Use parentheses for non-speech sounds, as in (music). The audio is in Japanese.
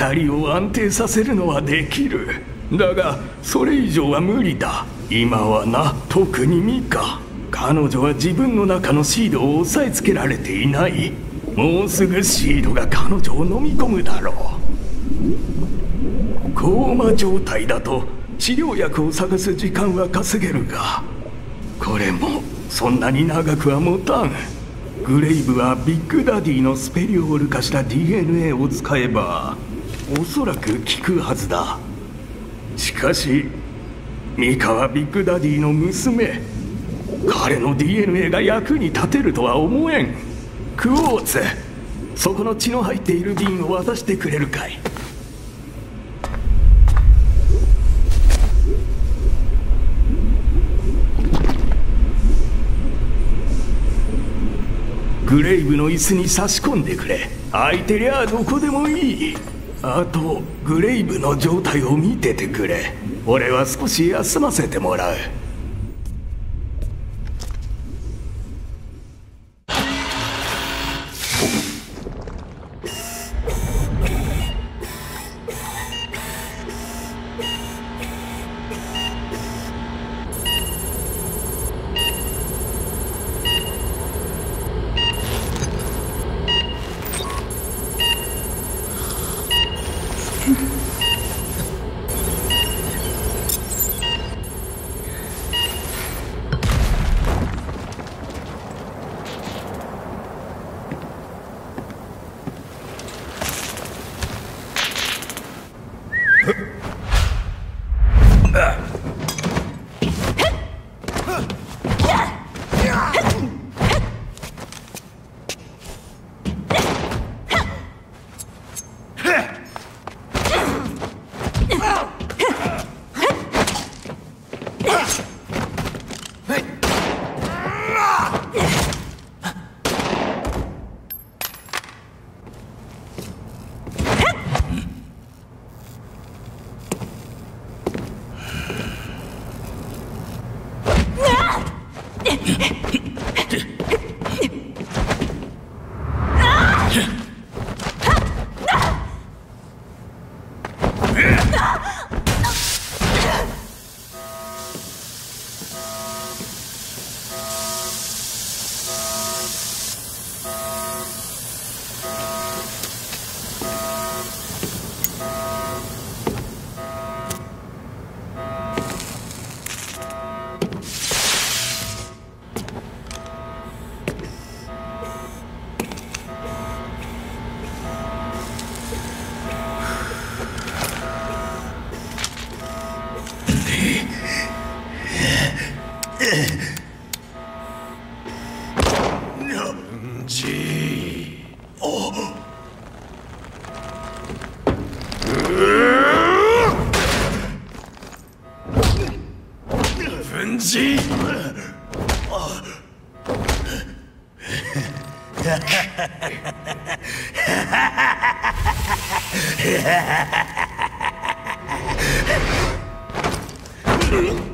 二人を安定させるのはできる。だがそれ以上は無理だ。今はな特にミカ。彼女は自分の中のシードを押さえつけられていない。もうすぐシードが彼女を飲み込むだろう。コーマ状態だと治療薬を探す時間は稼げるがこれもそんなに長くは持たん。グレイブはビッグダディのスペリオール化した DNA を使えばおそらく効くはずだ。しかしミカはビッグダディの娘彼の DNA が役に立てるとは思えん。クォーツそこの血の入っている瓶を渡してくれるかい。グレイブの椅子に差し込んでくれ。空いてりゃどこでもいい。あとグレイブの状態を見ててくれ。俺は少し休ませてもらう。学 (laughs)